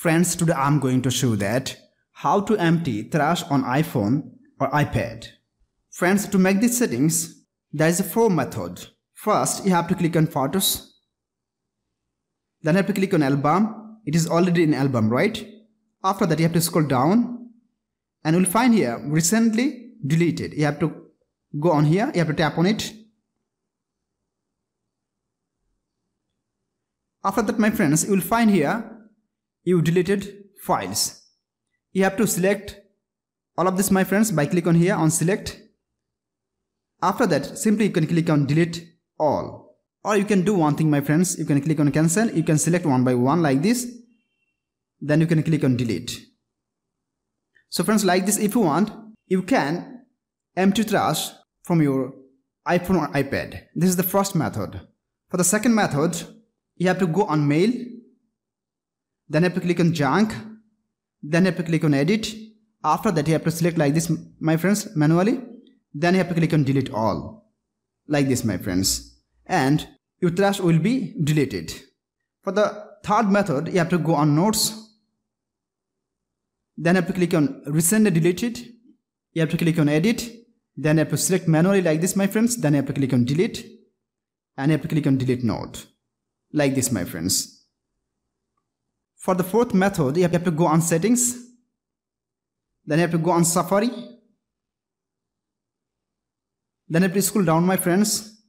Friends, today I'm going to show that how to empty trash on iPhone or iPad. Friends, to make these settings, there is a four method. First, you have to click on photos. Then you have to click on album. It is already in album, right? After that, you have to scroll down and you'll find here recently deleted. You have to go on here. You have to tap on it. After that, my friends, you will find here you deleted files. You have to select all of this my friends by click on here on select. After that simply you can click on delete all. Or you can do one thing my friends, you can click on cancel, you can select one by one like this. Then you can click on delete. So friends like this if you want, you can empty trash from your iPhone or iPad. This is the first method. For the second method, you have to go on mail then you have to click on junk then you have to click on edit after that you have to select like this my friends manually then you have to click on delete all like this my friends and your trash will be deleted for the third method you have to go on notes then you have to click on recently deleted you have to click on edit then you have to select manually like this my friends then you have to click on delete and you have to click on delete note like this my friends for the fourth method, you have to go on settings. Then you have to go on Safari. Then you have to scroll down my friends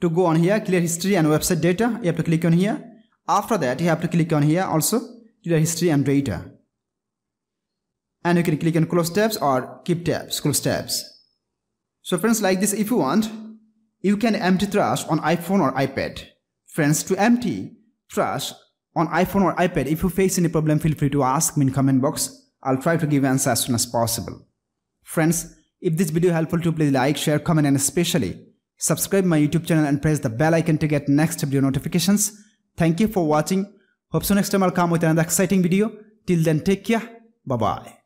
to go on here clear history and website data. You have to click on here. After that, you have to click on here also clear history and data. And you can click on close tabs or keep tabs, close tabs. So friends like this if you want, you can empty trash on iPhone or iPad. Friends to empty trash on iPhone or iPad. If you face any problem, feel free to ask me in comment box. I'll try to give answer as soon as possible. Friends, if this video helpful to please like, share, comment and especially subscribe my YouTube channel and press the bell icon to get next video notifications. Thank you for watching. Hope so next time I'll come with another exciting video. Till then take care. Bye bye.